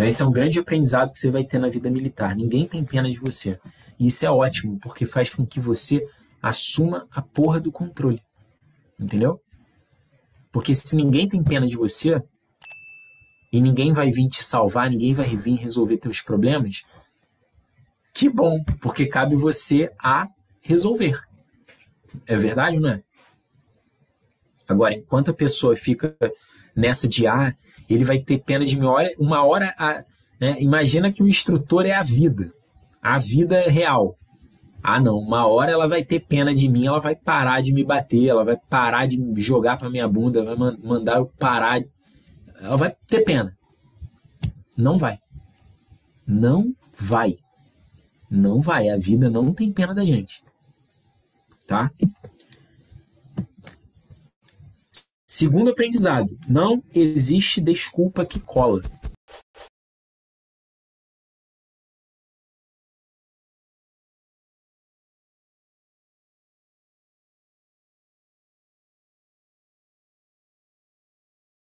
Então, esse é um grande aprendizado que você vai ter na vida militar. Ninguém tem pena de você. E isso é ótimo, porque faz com que você assuma a porra do controle. Entendeu? Porque se ninguém tem pena de você, e ninguém vai vir te salvar, ninguém vai vir resolver teus problemas, que bom, porque cabe você a resolver. É verdade, não é? Agora, enquanto a pessoa fica nessa de ah, ele vai ter pena de uma hora, uma hora a, né, imagina que o instrutor é a vida. A vida é real. Ah, não, uma hora ela vai ter pena de mim, ela vai parar de me bater, ela vai parar de jogar pra minha bunda, vai mandar eu parar. Ela vai ter pena. Não vai. Não vai. Não vai. A vida não tem pena da gente. Tá? Segundo aprendizado, não existe desculpa que cola.